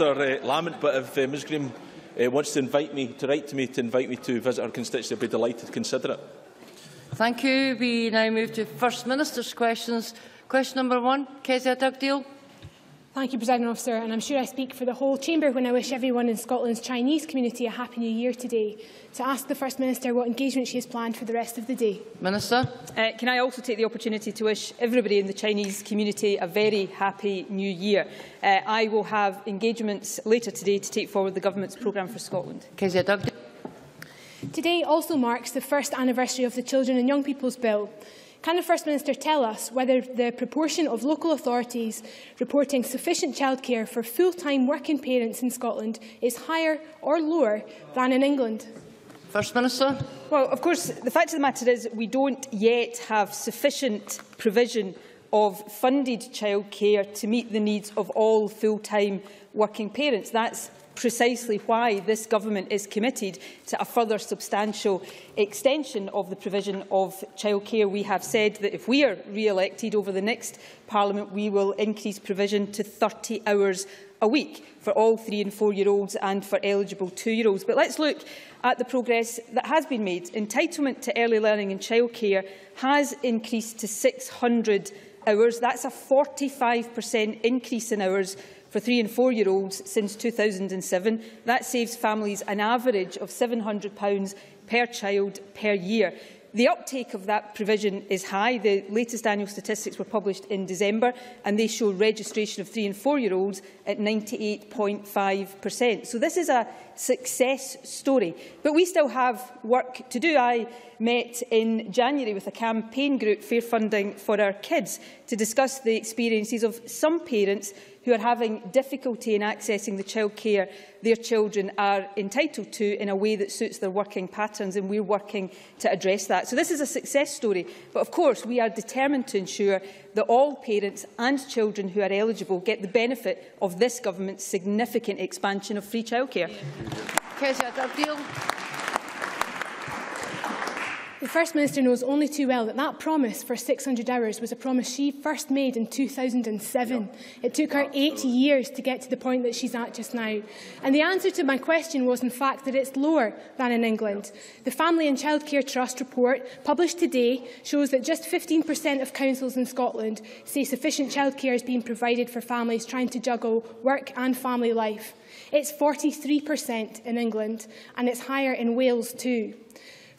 Mr uh, Lamont, but if uh, Ms Graham uh, wants to invite me, to write to me, to invite me to visit her constituency, I'd be delighted to consider it. Thank you. We now move to First Minister's questions. Question number one, Kezia Dugdale. Thank you, President Officer, and I'm sure I speak for the whole Chamber when I wish everyone in Scotland's Chinese community a Happy New Year today. To ask the First Minister what engagement she has planned for the rest of the day. Minister. Uh, can I also take the opportunity to wish everybody in the Chinese community a very Happy New Year. Uh, I will have engagements later today to take forward the Government's programme for Scotland. Today also marks the first anniversary of the Children and Young People's Bill. Can the First Minister tell us whether the proportion of local authorities reporting sufficient childcare for full-time working parents in Scotland is higher or lower than in England? First Minister. Well, of course, the fact of the matter is we don't yet have sufficient provision of funded childcare to meet the needs of all full-time working parents. That's precisely why this government is committed to a further substantial extension of the provision of childcare. We have said that if we are re-elected over the next Parliament, we will increase provision to 30 hours a week for all three and four-year-olds and for eligible two-year-olds. But let's look at the progress that has been made. Entitlement to early learning and childcare has increased to 600 hours. That's a 45% increase in hours for three and four-year-olds since 2007. That saves families an average of £700 per child per year. The uptake of that provision is high. The latest annual statistics were published in December and they show registration of three and four-year-olds at 98.5%. So this is a success story. But we still have work to do. I met in January with a campaign group, Fair Funding for Our Kids, to discuss the experiences of some parents who are having difficulty in accessing the childcare their children are entitled to in a way that suits their working patterns, and we're working to address that. So this is a success story, but of course we are determined to ensure that all parents and children who are eligible get the benefit of this government's significant expansion of free childcare. Yeah. The First Minister knows only too well that that promise for 600 hours was a promise she first made in 2007. It took her eight years to get to the point that she's at just now. And the answer to my question was, in fact, that it's lower than in England. The Family and Childcare Trust report, published today, shows that just 15% of councils in Scotland say sufficient childcare is being provided for families trying to juggle work and family life. It's 43% in England, and it's higher in Wales too.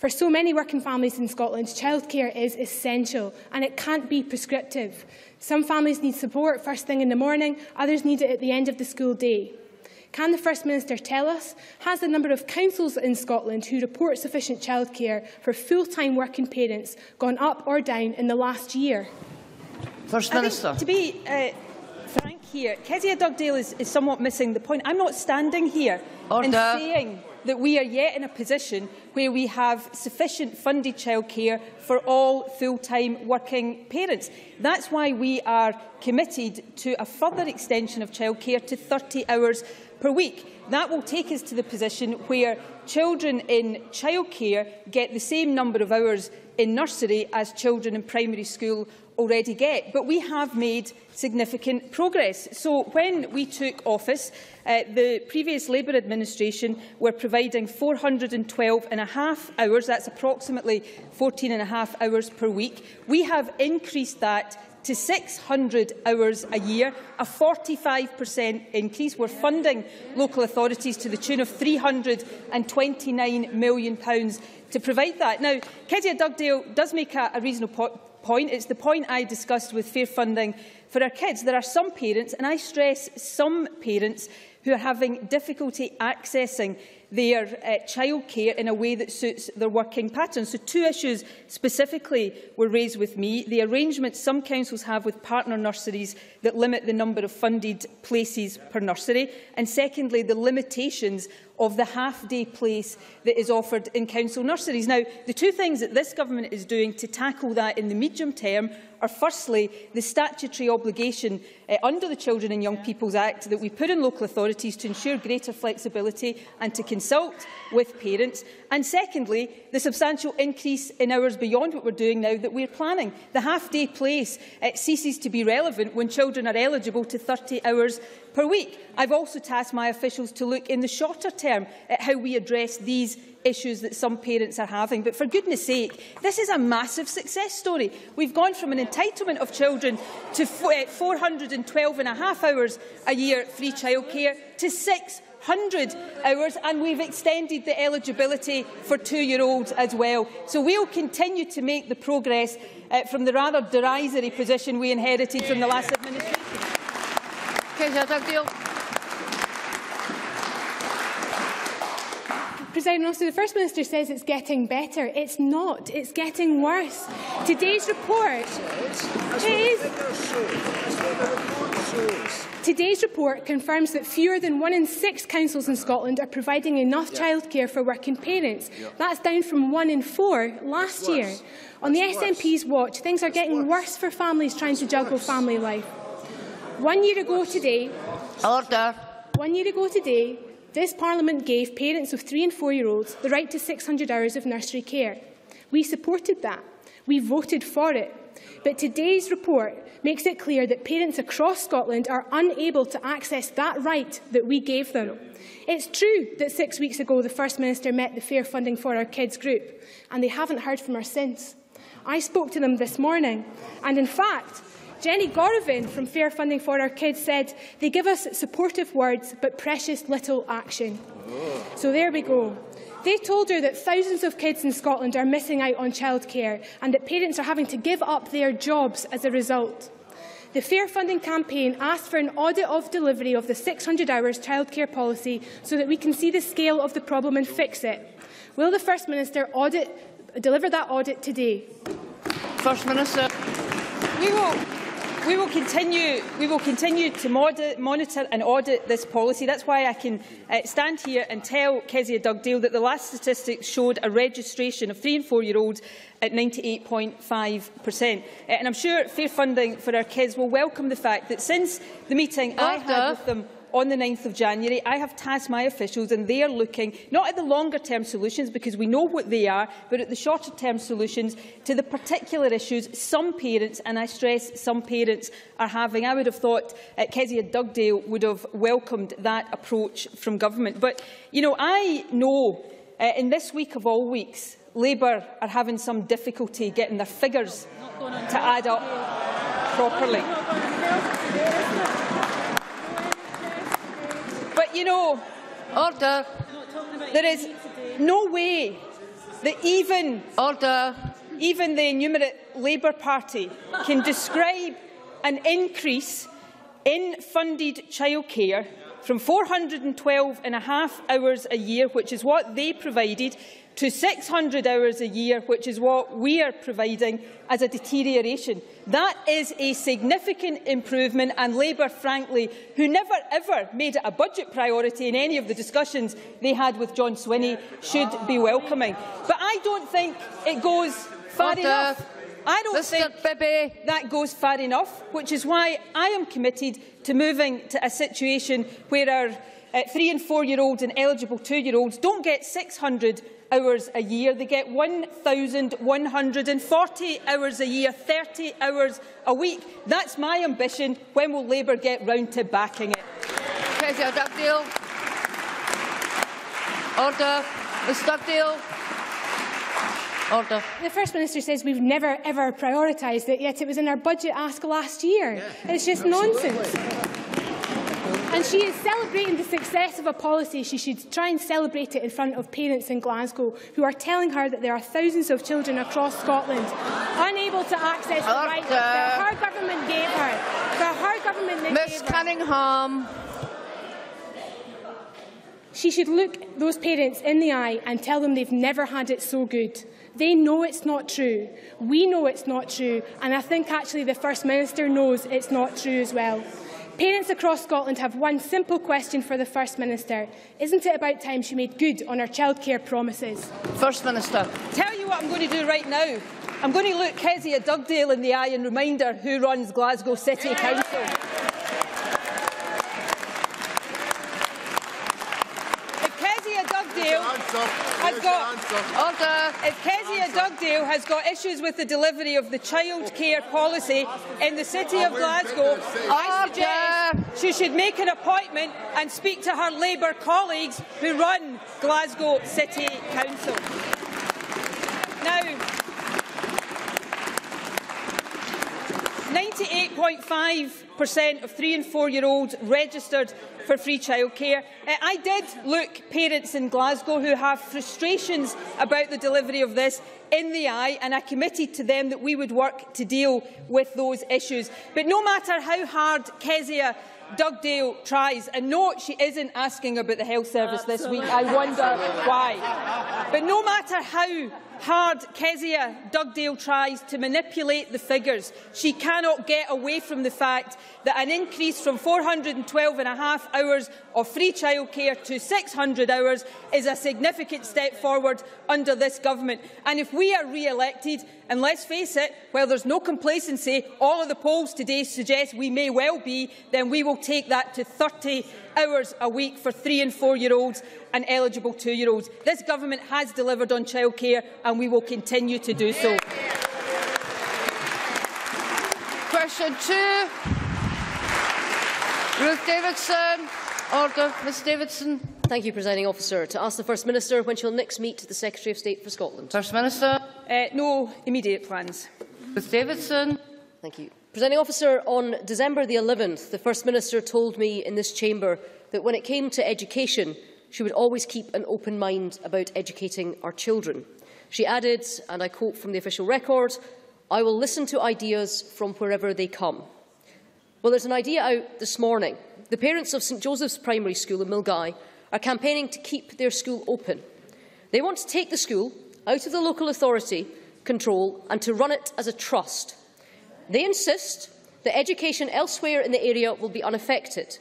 For so many working families in Scotland, childcare is essential and it can't be prescriptive. Some families need support first thing in the morning, others need it at the end of the school day. Can the First Minister tell us, has the number of councils in Scotland who report sufficient childcare for full-time working parents gone up or down in the last year? First Minister. to be uh, frank here, Kezia Dugdale is, is somewhat missing the point. I'm not standing here Order. and saying that we are yet in a position where we have sufficient funded childcare for all full-time working parents. That's why we are committed to a further extension of childcare to 30 hours per week. That will take us to the position where children in childcare get the same number of hours in nursery as children in primary school already get. But we have made significant progress. So when we took office, uh, the previous Labour administration were providing 412 and a half hours, that's approximately 14 and a half hours per week. We have increased that to 600 hours a year, a 45% increase. We're funding local authorities to the tune of £329 million to provide that. Now, Kezia Dugdale does make a, a reasonable point. It's the point I discussed with fair funding for our kids. There are some parents, and I stress some parents, who are having difficulty accessing their uh, childcare in a way that suits their working patterns. So two issues specifically were raised with me. The arrangements some councils have with partner nurseries that limit the number of funded places per nursery. And secondly, the limitations of the half-day place that is offered in council nurseries. Now, the two things that this government is doing to tackle that in the medium term are firstly the statutory obligation uh, under the Children and Young People's Act that we put in local authorities to ensure greater flexibility and to consult with parents. And secondly, the substantial increase in hours beyond what we're doing now that we're planning. The half-day place uh, ceases to be relevant when children are eligible to 30 hours per week. I've also tasked my officials to look in the shorter term at how we address these issues that some parents are having. But for goodness sake, this is a massive success story. We've gone from an entitlement of children to 412 and a half hours a year free childcare to 600 hours, and we've extended the eligibility for two-year-olds as well. So we'll continue to make the progress uh, from the rather derisory position we inherited from the last administration. President officer, the First Minister says it's getting better. It's not. It's getting worse. Today's report... It is. Today's report confirms that fewer than one in six councils in Scotland are providing enough childcare for working parents. That's down from one in four last year. On the SNP's watch, things are getting worse for families trying to juggle family life. One year ago today... Order. One year ago today, this Parliament gave parents of three and four-year-olds the right to 600 hours of nursery care. We supported that. We voted for it. But today's report makes it clear that parents across Scotland are unable to access that right that we gave them. It's true that six weeks ago the First Minister met the Fair Funding for Our Kids group, and they haven't heard from her since. I spoke to them this morning, and in fact, Jenny Gorovin from Fair Funding for Our Kids said, they give us supportive words but precious little action. Oh. So there we go. They told her that thousands of kids in Scotland are missing out on childcare and that parents are having to give up their jobs as a result. The Fair Funding campaign asked for an audit of delivery of the 600 hours childcare policy so that we can see the scale of the problem and fix it. Will the First Minister audit, deliver that audit today? First Minister. We will we will continue, we will continue to monitor and audit this policy. That's why I can uh, stand here and tell Kezia Dugdale that the last statistics showed a registration of three and four-year-olds at 98.5%. Uh, and I'm sure Fair Funding for Our Kids will welcome the fact that since the meeting Order. I had with them on the 9th of January. I have tasked my officials and they are looking not at the longer term solutions because we know what they are, but at the shorter term solutions to the particular issues some parents, and I stress some parents, are having. I would have thought uh, Kezia Dugdale would have welcomed that approach from government. But, you know, I know uh, in this week of all weeks, Labour are having some difficulty getting their figures to add up properly. You know, order. There is no way that even order, even the numerate Labour Party can describe an increase in funded childcare from 412 and a half hours a year, which is what they provided, to 600 hours a year, which is what we are providing, as a deterioration. That is a significant improvement, and Labour, frankly, who never ever made it a budget priority in any of the discussions they had with John Swinney, should be welcoming. But I don't think it goes far Order. enough. I don't Mr. think Bibby. that goes far enough, which is why I am committed to moving to a situation where our uh, three and four-year-olds and eligible two-year-olds don't get 600 hours a year. They get 1,140 hours a year, 30 hours a week. That's my ambition. When will Labour get round to backing it? President Dugdale. Order. Mr Dugdale. Order. The First Minister says we've never ever prioritised it, yet it was in our budget ask last year. Yeah, it's just absolutely. nonsense. And she is celebrating the success of a policy. She should try and celebrate it in front of parents in Glasgow who are telling her that there are thousands of children across Scotland unable to access the right that her government gave her. That her government Ms Cunningham. She should look those parents in the eye and tell them they've never had it so good. They know it's not true. We know it's not true. And I think actually the First Minister knows it's not true as well. Parents across Scotland have one simple question for the First Minister. Isn't it about time she made good on her childcare promises? First Minister. Tell you what I'm going to do right now. I'm going to look Kezia Dugdale in the eye and remind her who runs Glasgow City yeah. Council. Has got Order. If Kezia Dugdale has got issues with the delivery of the child care policy in the city of Glasgow, I suggest she should make an appointment and speak to her Labour colleagues who run Glasgow City Council. Now, 98.5% of three and four-year-olds registered for free childcare. Uh, I did look parents in Glasgow who have frustrations about the delivery of this in the eye and I committed to them that we would work to deal with those issues. But no matter how hard Kezia Dugdale tries, and no, she isn't asking about the health service Absolutely. this week, I wonder why. But no matter how hard Kezia Dugdale tries to manipulate the figures, she cannot get away from the fact that an increase from 412 and a half hours of free childcare to 600 hours is a significant step forward under this government. And if we are re-elected, and let's face it, while there's no complacency, all of the polls today suggest we may well be, then we will take that to 30 hours a week for three and four-year-olds and eligible two-year-olds. This government has delivered on childcare and we will continue to do so. Question two. Ruth Davidson. Order. Ms Davidson. Thank you, Presiding Officer. To ask the First Minister when she'll next meet the Secretary of State for Scotland. First Minister. Uh, no immediate plans. Ms Davidson. Thank you. Presenting Officer, on December the 11th, the First Minister told me in this chamber that when it came to education, she would always keep an open mind about educating our children. She added, and I quote from the official record, I will listen to ideas from wherever they come. Well, there's an idea out this morning. The parents of St Joseph's Primary School in Milngavie are campaigning to keep their school open. They want to take the school out of the local authority control and to run it as a trust. They insist that education elsewhere in the area will be unaffected.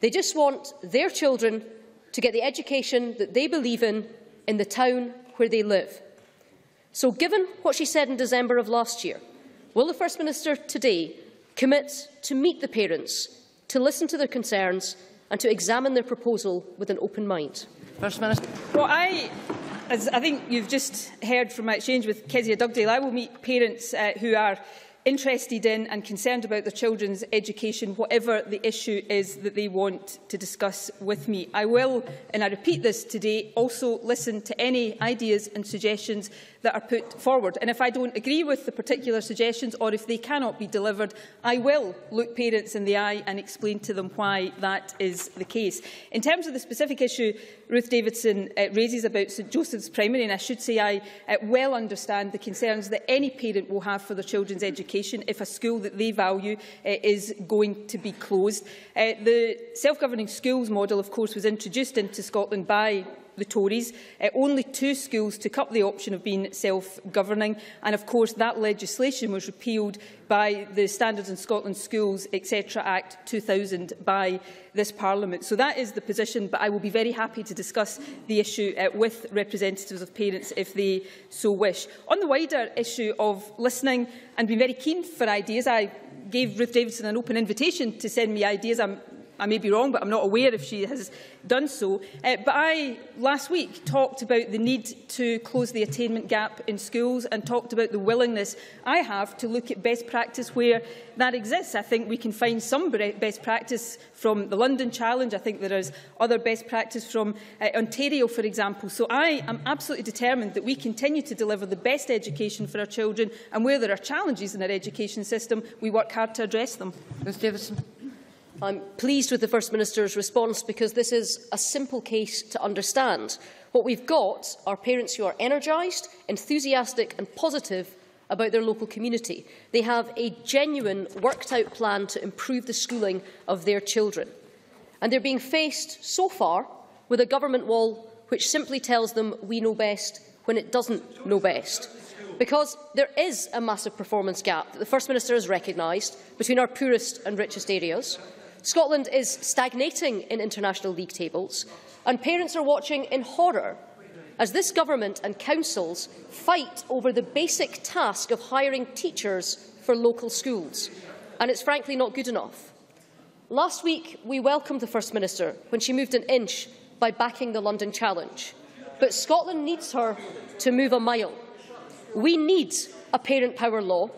They just want their children to get the education that they believe in in the town where they live. So given what she said in December of last year, will the First Minister today commit to meet the parents, to listen to their concerns and to examine their proposal with an open mind? First Minister. Well, I As I think you've just heard from my exchange with Kezia Dugdale, I will meet parents uh, who are interested in and concerned about their children's education, whatever the issue is that they want to discuss with me. I will, and I repeat this today, also listen to any ideas and suggestions that are put forward. And if I don't agree with the particular suggestions or if they cannot be delivered, I will look parents in the eye and explain to them why that is the case. In terms of the specific issue Ruth Davidson uh, raises about St Joseph's Primary, and I should say I uh, well understand the concerns that any parent will have for their children's education education if a school that they value uh, is going to be closed. Uh, the self-governing schools model, of course, was introduced into Scotland by the Tories, uh, only two schools took up the option of being self-governing. And of course, that legislation was repealed by the Standards in Scotland Schools, etc. Act 2000 by this Parliament. So that is the position, but I will be very happy to discuss the issue uh, with representatives of parents if they so wish. On the wider issue of listening and being very keen for ideas, I gave Ruth Davidson an open invitation to send me ideas. I'm I may be wrong, but I'm not aware if she has done so. Uh, but I, last week, talked about the need to close the attainment gap in schools and talked about the willingness I have to look at best practice where that exists. I think we can find some best practice from the London Challenge. I think there is other best practice from uh, Ontario, for example. So I am absolutely determined that we continue to deliver the best education for our children and where there are challenges in our education system, we work hard to address them. Ms Davidson. I'm pleased with the First Minister's response because this is a simple case to understand. What we've got are parents who are energised, enthusiastic and positive about their local community. They have a genuine, worked-out plan to improve the schooling of their children. And they're being faced, so far, with a government wall which simply tells them we know best when it doesn't know best. Because there is a massive performance gap that the First Minister has recognised between our poorest and richest areas. Scotland is stagnating in international league tables, and parents are watching in horror as this government and councils fight over the basic task of hiring teachers for local schools. And it's frankly not good enough. Last week, we welcomed the First Minister when she moved an inch by backing the London Challenge. But Scotland needs her to move a mile. We need a parent power law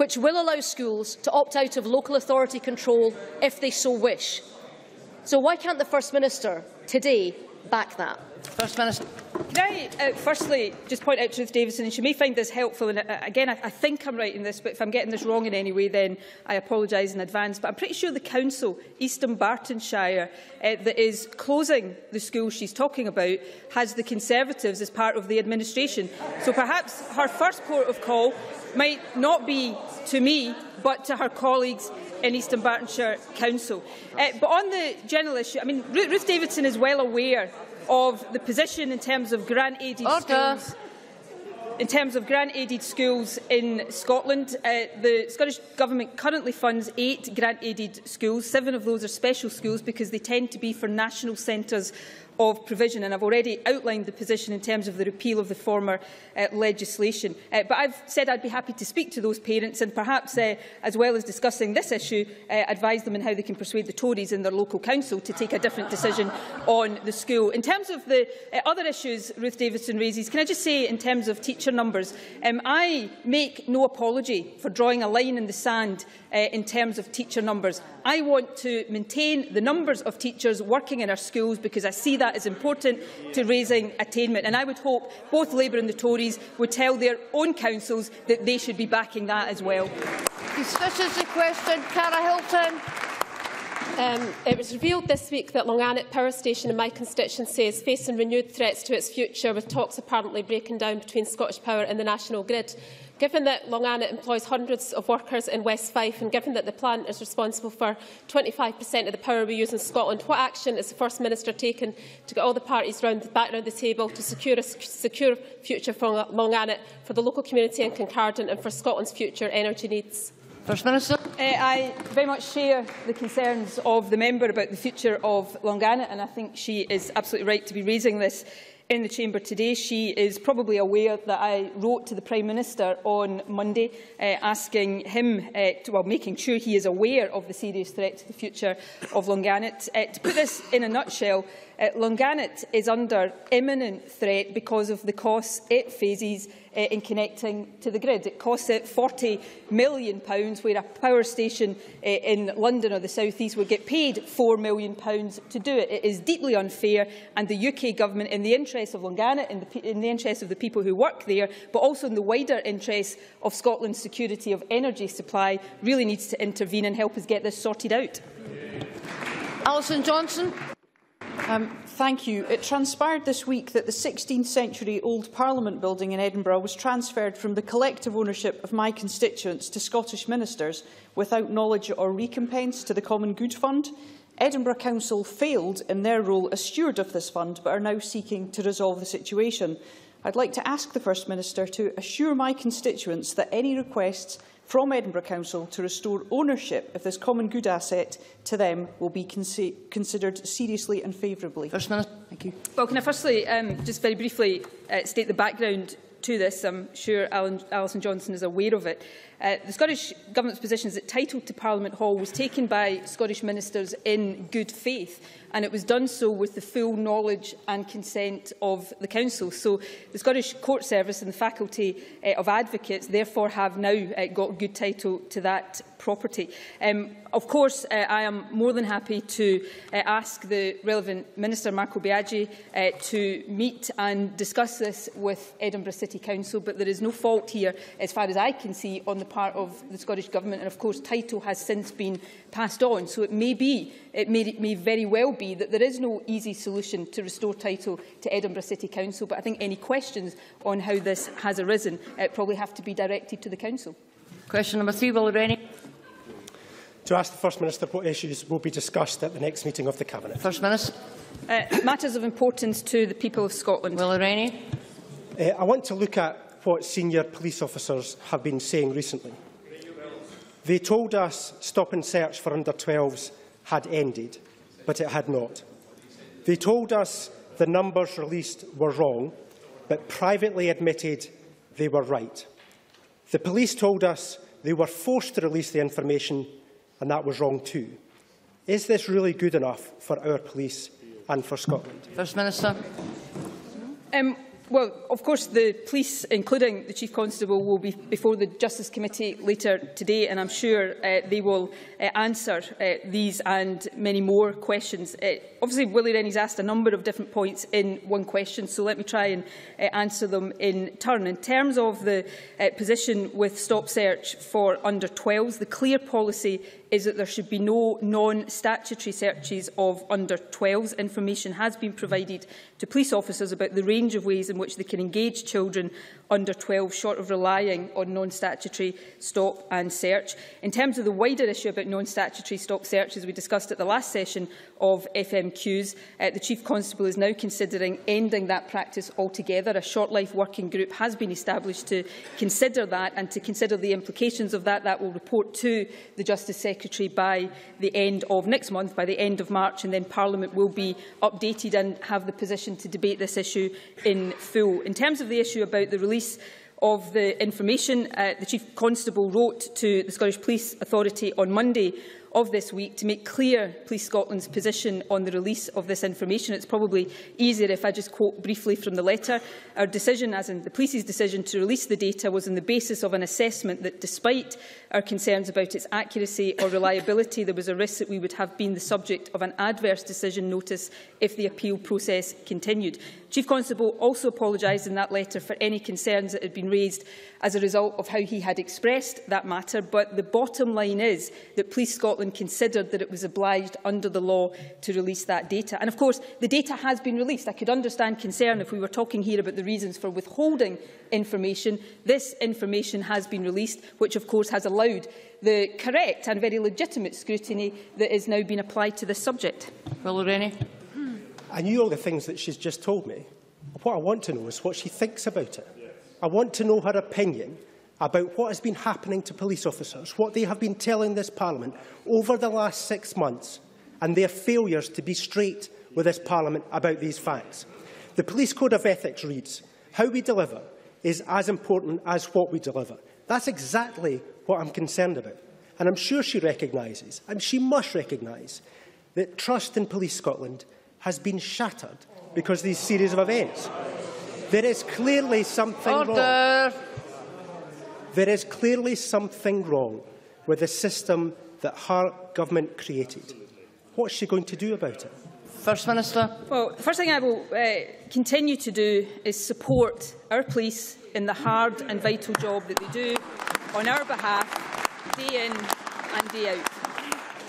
which will allow schools to opt out of local authority control if they so wish. So why can't the First Minister today back that? First Minister. Can I uh, firstly just point out to Ruth Davidson, and she may find this helpful, and uh, again, I, I think I'm right in this, but if I'm getting this wrong in any way, then I apologise in advance. But I'm pretty sure the council, East Dunbartonshire, uh, that is closing the school she's talking about, has the Conservatives as part of the administration. So perhaps her first port of call might not be to me, but to her colleagues in East Dunbartonshire Council. Uh, but on the general issue, I mean, Ruth Davidson is well aware of the position in terms of grant-aided schools in terms of grant-aided schools in Scotland, uh, the Scottish Government currently funds eight grant-aided schools. Seven of those are special schools because they tend to be for national centres of provision, and I've already outlined the position in terms of the repeal of the former uh, legislation. Uh, but I've said I'd be happy to speak to those parents and perhaps, uh, as well as discussing this issue, uh, advise them on how they can persuade the Tories in their local council to take a different decision on the school. In terms of the uh, other issues Ruth Davidson raises, can I just say in terms of teacher numbers, um, I make no apology for drawing a line in the sand uh, in terms of teacher numbers. I want to maintain the numbers of teachers working in our schools because I see that that is important to raising attainment. And I would hope both Labour and the Tories would tell their own councils that they should be backing that as well. This is the question. Cara Hilton. Um, it was revealed this week that Longannet Power Station in my constituency is facing renewed threats to its future, with talks apparently breaking down between Scottish Power and the national grid. Given that Long Longannet employs hundreds of workers in West Fife and given that the plant is responsible for 25% of the power we use in Scotland, what action is the First Minister taking to get all the parties round, back around the table to secure a secure future for Long Longannet, for the local community in Kincardine and for Scotland's future energy needs? First Minister. Uh, I very much share the concerns of the member about the future of Longannet and I think she is absolutely right to be raising this in the chamber today. She is probably aware that I wrote to the Prime Minister on Monday uh, asking him, uh, to, well, making sure he is aware of the serious threat to the future of Longannet. Uh, to put this in a nutshell, uh, Longannet is under imminent threat because of the costs it faces uh, in connecting to the grid. It costs it £40 million, pounds, where a power station uh, in London or the South East would get paid £4 million pounds to do it. It is deeply unfair, and the UK Government, in the interests of Longannet, in the, in the interest of the people who work there, but also in the wider interests of Scotland's security of energy supply, really needs to intervene and help us get this sorted out. Alison Johnstone. Um, thank you. It transpired this week that the 16th century old Parliament building in Edinburgh was transferred from the collective ownership of my constituents to Scottish ministers without knowledge or recompense to the Common Good Fund. Edinburgh Council failed in their role as steward of this fund but are now seeking to resolve the situation. I'd like to ask the First Minister to assure my constituents that any requests from Edinburgh Council to restore ownership of this common good asset to them will be consi considered seriously and favourably? First Minister. Thank you. Well, can I firstly, um, just very briefly, uh, state the background to this. I'm sure Alan, Alison Johnson is aware of it. Uh, the Scottish Government's position is that title to Parliament Hall was taken by Scottish ministers in good faith and it was done so with the full knowledge and consent of the Council. So the Scottish Court Service and the Faculty uh, of Advocates therefore have now uh, got good title to that property. Um, of course, uh, I am more than happy to uh, ask the relevant Minister, Marco Biagi, uh, to meet and discuss this with Edinburgh City Council, but there is no fault here, as far as I can see, on the part of the Scottish Government. And of course, title has since been passed on. So it may be, it may, it may very well be that there is no easy solution to restore title to Edinburgh City Council. But I think any questions on how this has arisen uh, probably have to be directed to the Council. Question number three, Will Rennie. To ask the First Minister what issues will be discussed at the next meeting of the Cabinet. First Minister. Uh, matters of importance to the people of Scotland. Will Rennie. Uh, I want to look at what senior police officers have been saying recently. They told us stop and search for under-12s had ended, but it had not. They told us the numbers released were wrong, but privately admitted they were right. The police told us they were forced to release the information, and that was wrong too. Is this really good enough for our police and for Scotland? First Minister. Um, Well, of course, the police, including the Chief Constable, will be before the Justice Committee later today, and I'm sure uh, they will uh, answer uh, these and many more questions. Uh, obviously, Willie Rennie's asked a number of different points in one question, so let me try and uh, answer them in turn. In terms of the uh, position with Stop Search for under 12s, the clear policy is that there should be no non-statutory searches of under 12s. Information has been provided to police officers about the range of ways in which they can engage children under 12, short of relying on non-statutory stop and search. In terms of the wider issue about non-statutory stop searches as we discussed at the last session of FMQs, uh, the Chief Constable is now considering ending that practice altogether. A short life working group has been established to consider that and to consider the implications of that. That will report to the Justice Secretary by the end of next month, by the end of March, and then Parliament will be updated and have the position to debate this issue in full. In terms of the issue about the release of the information, uh, the Chief Constable wrote to the Scottish Police Authority on Monday of this week to make clear Police Scotland's position on the release of this information. It's probably easier if I just quote briefly from the letter. Our decision, as in the police's decision to release the data, was on the basis of an assessment that despite our concerns about its accuracy or reliability, there was a risk that we would have been the subject of an adverse decision notice if the appeal process continued. Chief Constable also apologised in that letter for any concerns that had been raised as a result of how he had expressed that matter, but the bottom line is that Police Scotland considered that it was obliged under the law to release that data. And of course, the data has been released. I could understand concern if we were talking here about the reasons for withholding information. This information has been released, which of course has allowed the correct and very legitimate scrutiny that is now being applied to this subject. Will Rennie. I knew all the things that she's just told me. What I want to know is what she thinks about it. I want to know her opinion about what has been happening to police officers, what they have been telling this Parliament over the last six months, and their failures to be straight with this Parliament about these facts. The Police Code of Ethics reads, how we deliver is as important as what we deliver. That's exactly what I'm concerned about. And I'm sure she recognises, and she must recognise, that trust in Police Scotland has been shattered because of these series of events. There is clearly something Order. wrong. There is clearly something wrong with the system that her government created. What's she going to do about it? First Minister. Well, the first thing I will uh, continue to do is support our police in the hard and vital job that they do on our behalf, day in and day out.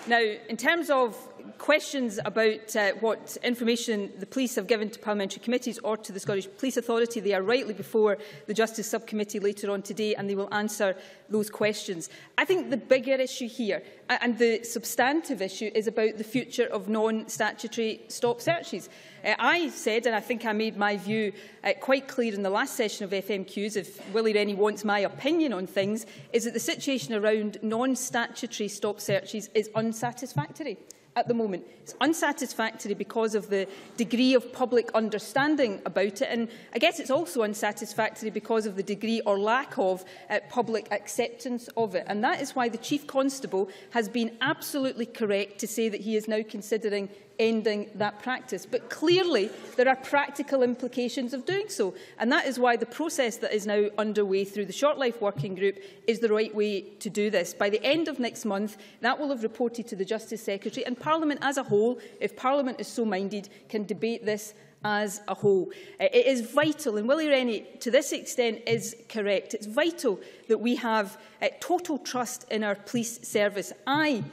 Now, in terms of questions about uh, what information the police have given to parliamentary committees or to the Scottish Police Authority. They are rightly before the Justice Subcommittee later on today and they will answer those questions. I think the bigger issue here and the substantive issue is about the future of non-statutory stop searches. Uh, I said, and I think I made my view uh, quite clear in the last session of FMQs, if Willie Rennie wants my opinion on things, is that the situation around non-statutory stop searches is unsatisfactory at the moment. It's unsatisfactory because of the degree of public understanding about it, and I guess it's also unsatisfactory because of the degree or lack of uh, public acceptance of it. And that is why the Chief Constable has been absolutely correct to say that he is now considering ending that practice. But clearly, there are practical implications of doing so. And that is why the process that is now underway through the Short Life Working Group is the right way to do this. By the end of next month, that will have reported to the Justice Secretary and Parliament as a whole, if Parliament is so minded, can debate this as a whole. Uh, it is vital, and Willie Rennie, to this extent, is correct. It's vital that we have uh, total trust in our police service. I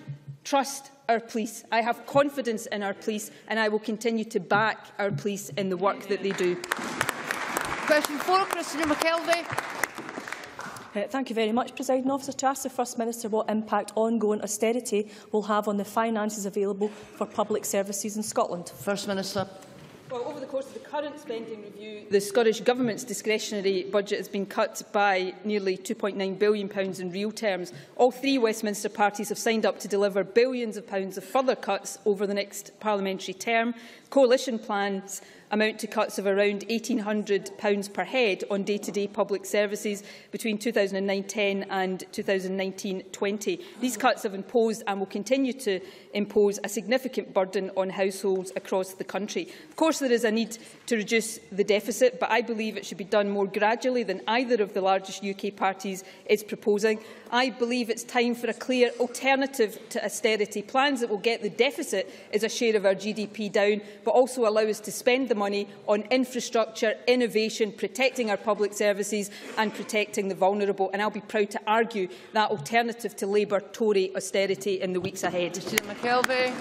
trust our police. I have confidence in our police and I will continue to back our police in the work that they do. Question four, Christina McKelvie. Uh, thank you very much, President Officer. To ask the First Minister what impact ongoing austerity will have on the finances available for public services in Scotland. First Minister. Well, over the course of the current spending review, the Scottish Government's discretionary budget has been cut by nearly £2.9 billion in real terms. All three Westminster parties have signed up to deliver billions of pounds of further cuts over the next parliamentary term. Coalition plans amount to cuts of around £1,800 per head on day-to-day -day public services between 2009-10 and 2019-20. These cuts have imposed and will continue to impose a significant burden on households across the country. Of course, there is a need to reduce the deficit, but I believe it should be done more gradually than either of the largest UK parties is proposing. I believe it's time for a clear alternative to austerity. Plans that will get the deficit as a share of our GDP down, but also allow us to spend the money on infrastructure, innovation, protecting our public services and protecting the vulnerable. And I'll be proud to argue that alternative to Labour-Tory austerity in the weeks ahead. McKelvey.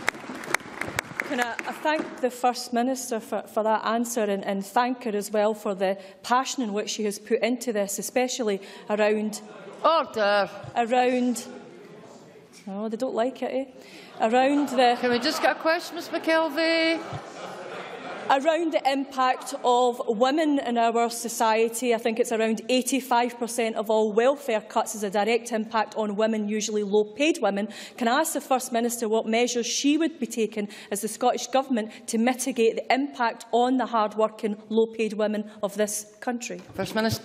Can I, I thank the First Minister for, for that answer and, and thank her as well for the passion in which she has put into this, especially around... Order! Around... Oh, they don't like it, eh? Around the... Can we just get a question, Ms McKelvey? Around the impact of women in our society, I think it's around 85% of all welfare cuts is a direct impact on women, usually low-paid women. Can I ask the First Minister what measures she would be taking as the Scottish Government to mitigate the impact on the hard-working, low-paid women of this country? First Minister.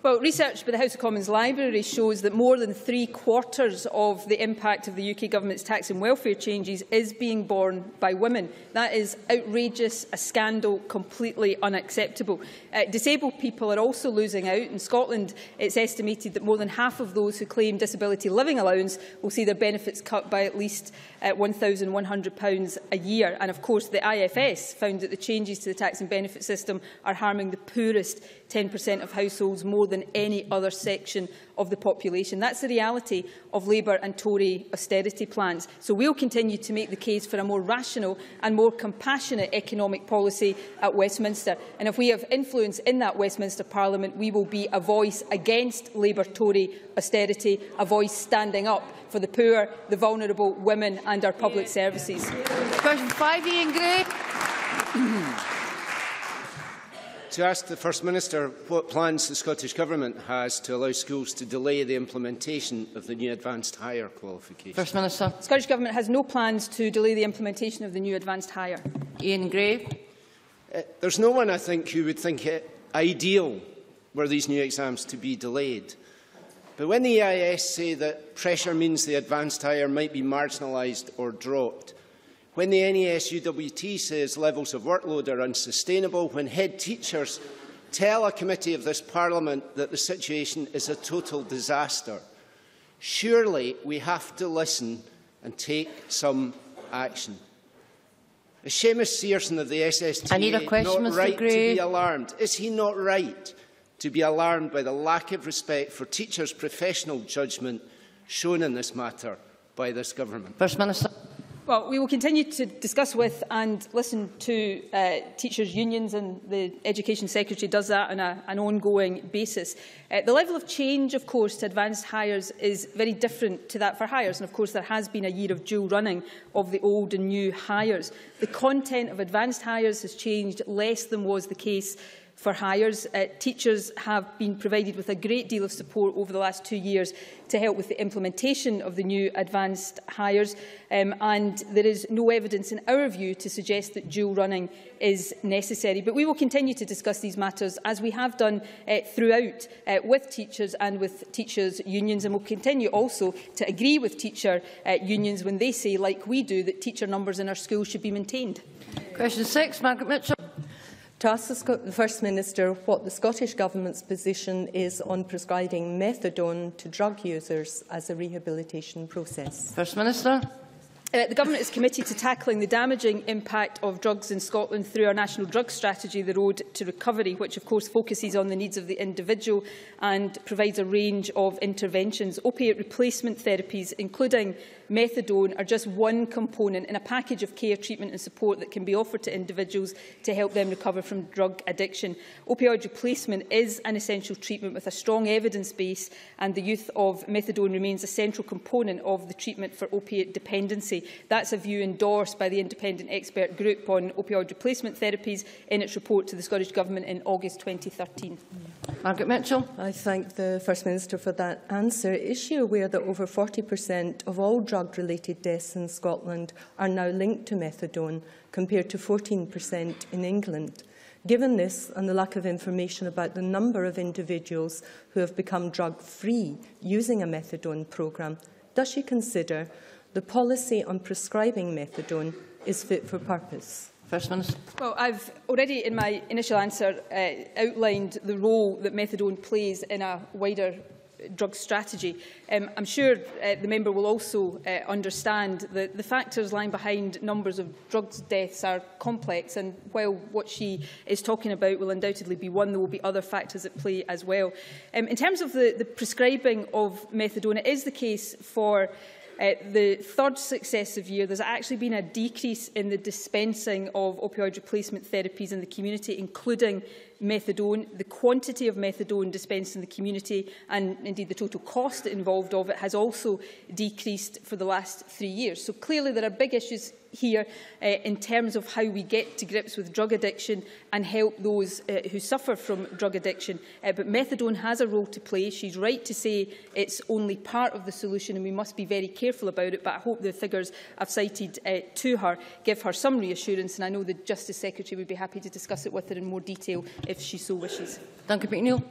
Well, research by the House of Commons Library shows that more than three quarters of the impact of the UK Government's tax and welfare changes is being borne by women. That is outrageous, a scandal, completely unacceptable. Uh, disabled people are also losing out. In Scotland, it's estimated that more than half of those who claim disability living allowance will see their benefits cut by at least uh, £1,100 a year. And of course, the IFS found that the changes to the tax and benefit system are harming the poorest 10% of households more than any other section of the population. That's the reality of Labour and Tory austerity plans. So we'll continue to make the case for a more rational and more compassionate economic policy at Westminster. And if we have influence in that Westminster Parliament, we will be a voice against Labour-Tory austerity, a voice standing up for the poor, the vulnerable, women and our public services. Question 5, Iain Gray. To ask the First Minister what plans the Scottish Government has to allow schools to delay the implementation of the new advanced higher qualification. First Minister. The Scottish Government has no plans to delay the implementation of the new advanced higher. Iain Gray. Uh, there's no one, I think, who would think it ideal were these new exams to be delayed. But when the EIS say that pressure means the advanced higher might be marginalised or dropped, when the NASUWT says levels of workload are unsustainable, when head teachers tell a committee of this Parliament that the situation is a total disaster, surely we have to listen and take some action. Is Seamus Searson of the SST I need a question, not Mr. right Gray. to be alarmed? Is he not right to be alarmed by the lack of respect for teachers' professional judgment shown in this matter by this government? First Minister. Well, we will continue to discuss with and listen to uh, teachers' unions, and the Education Secretary does that on a, an ongoing basis. Uh, the level of change, of course, to advanced hires is very different to that for hires, and of course there has been a year of dual running of the old and new hires. The content of advanced hires has changed less than was the case for highers. Uh, teachers have been provided with a great deal of support over the last two years to help with the implementation of the new advanced highers um, and there is no evidence in our view to suggest that dual running is necessary. But we will continue to discuss these matters as we have done uh, throughout uh, with teachers and with teachers' unions and we will continue also to agree with teacher uh, unions when they say, like we do, that teacher numbers in our schools should be maintained. Question six, Margaret Mitchell. to ask the, First Minister what the Scottish Government's position is on prescribing methadone to drug users as a rehabilitation process. First Minister. Uh, the Government is committed to tackling the damaging impact of drugs in Scotland through our national drug strategy, The Road to Recovery, which of course focuses on the needs of the individual and provides a range of interventions. Opiate replacement therapies, including methadone, are just one component in a package of care, treatment and support that can be offered to individuals to help them recover from drug addiction. Opioid replacement is an essential treatment with a strong evidence base and the use of methadone remains a central component of the treatment for opiate dependency. That's a view endorsed by the Independent Expert Group on Opioid Replacement Therapies in its report to the Scottish Government in August 2013. Margaret Mitchell. I thank the First Minister for that answer. Is she aware that over 40% of all drug-related deaths in Scotland are now linked to methadone, compared to 14% in England? Given this and the lack of information about the number of individuals who have become drug-free using a methadone programme, does she consider the policy on prescribing methadone is fit for purpose? First Minister. Well, I've already in my initial answer uh, outlined the role that methadone plays in a wider drug strategy. Um, I'm sure uh, the member will also uh, understand that the factors lying behind numbers of drugs deaths are complex and while what she is talking about will undoubtedly be one, there will be other factors at play as well. Um, in terms of the, the prescribing of methadone, it is the case for uh, the third successive year, there's actually been a decrease in the dispensing of opioid replacement therapies in the community, including methadone. The quantity of methadone dispensed in the community and indeed the total cost involved of it has also decreased for the last three years. So clearly there are big issues here uh, in terms of how we get to grips with drug addiction and help those uh, who suffer from drug addiction. Uh, but methadone has a role to play. She's right to say it's only part of the solution and we must be very careful about it. But I hope the figures I've cited uh, to her give her some reassurance. And I know the Justice Secretary would be happy to discuss it with her in more detail if she so wishes. Thank you,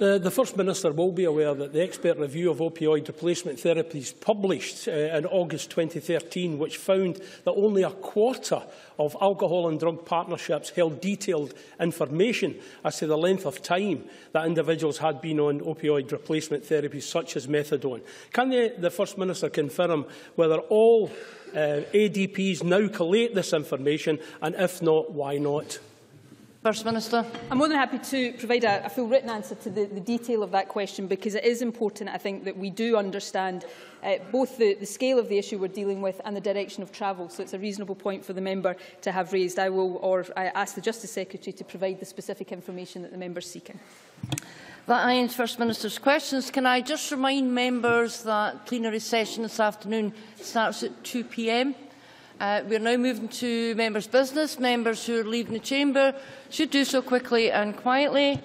Uh, the First Minister will be aware that the expert review of opioid replacement therapies published uh, in August 2013, which found that only a quarter of alcohol and drug partnerships held detailed information as to the length of time that individuals had been on opioid replacement therapies such as methadone. Can the, the First Minister confirm whether all uh, ADPs now collate this information, and if not, why not? First Minister. I'm more than happy to provide a, a full written answer to the, the detail of that question because it is important, I think, that we do understand uh, both the, the scale of the issue we're dealing with and the direction of travel. So it's a reasonable point for the member to have raised. I will or I ask the Justice Secretary to provide the specific information that the member is seeking. That ends First Minister's questions. Can I just remind members that plenary session this afternoon starts at 2 p.m. Uh, we are now moving to members' business. Members who are leaving the chamber should do so quickly and quietly.